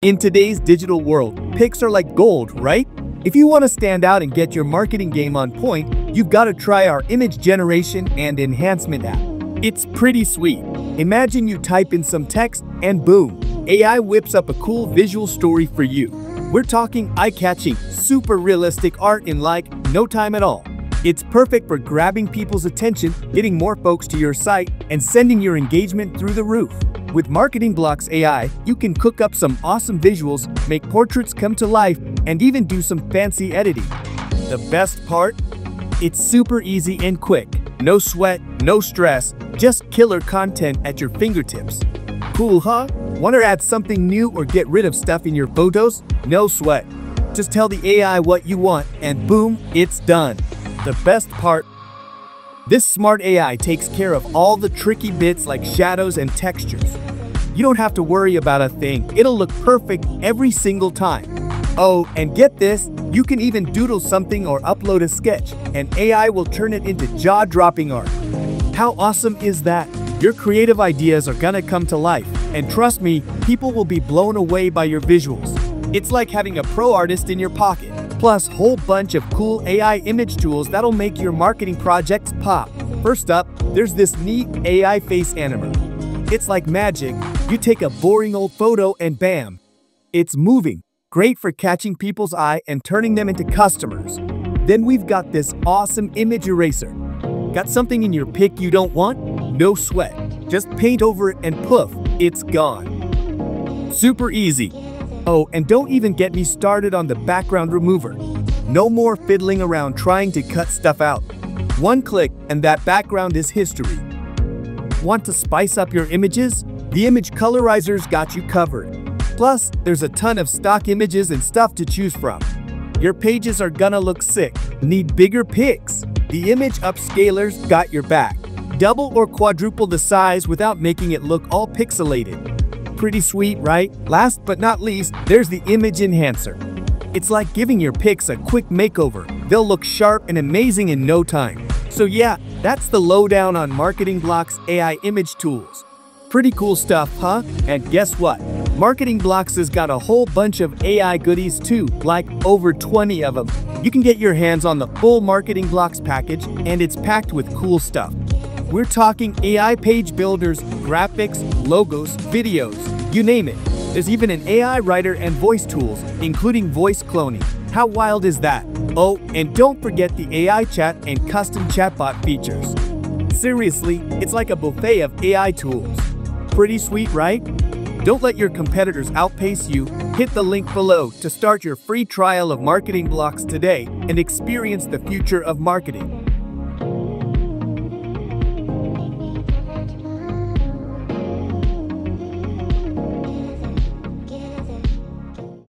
In today's digital world, pics are like gold, right? If you want to stand out and get your marketing game on point, you've got to try our image generation and enhancement app. It's pretty sweet. Imagine you type in some text and boom, AI whips up a cool visual story for you. We're talking eye-catching, super realistic art in like no time at all. It's perfect for grabbing people's attention, getting more folks to your site, and sending your engagement through the roof. With Marketing Blocks AI, you can cook up some awesome visuals, make portraits come to life, and even do some fancy editing. The best part? It's super easy and quick. No sweat, no stress, just killer content at your fingertips. Cool, huh? Want to add something new or get rid of stuff in your photos? No sweat. Just tell the AI what you want and boom, it's done. The best part, this smart AI takes care of all the tricky bits like shadows and textures. You don't have to worry about a thing, it'll look perfect every single time. Oh, and get this, you can even doodle something or upload a sketch, and AI will turn it into jaw-dropping art. How awesome is that? Your creative ideas are gonna come to life, and trust me, people will be blown away by your visuals. It's like having a pro artist in your pocket, plus whole bunch of cool AI image tools that'll make your marketing projects pop. First up, there's this neat AI face animator. It's like magic. You take a boring old photo and bam, it's moving. Great for catching people's eye and turning them into customers. Then we've got this awesome image eraser. Got something in your pic you don't want? No sweat. Just paint over it and poof, it's gone. Super easy. Oh, and don't even get me started on the background remover. No more fiddling around trying to cut stuff out. One click and that background is history. Want to spice up your images? The Image Colorizer's got you covered. Plus, there's a ton of stock images and stuff to choose from. Your pages are gonna look sick. Need bigger pics? The Image Upscaler's got your back. Double or quadruple the size without making it look all pixelated. Pretty sweet, right? Last but not least, there's the Image Enhancer. It's like giving your pics a quick makeover. They'll look sharp and amazing in no time. So yeah, that's the lowdown on Marketing Blocks AI image tools. Pretty cool stuff, huh? And guess what? Marketing Blocks has got a whole bunch of AI goodies too, like over 20 of them. You can get your hands on the full Marketing Blocks package, and it's packed with cool stuff. We're talking AI page builders, graphics, logos, videos, you name it. There's even an AI writer and voice tools, including voice cloning. How wild is that? Oh, and don't forget the AI chat and custom chatbot features. Seriously, it's like a buffet of AI tools. Pretty sweet, right? Don't let your competitors outpace you. Hit the link below to start your free trial of Marketing Blocks today and experience the future of marketing.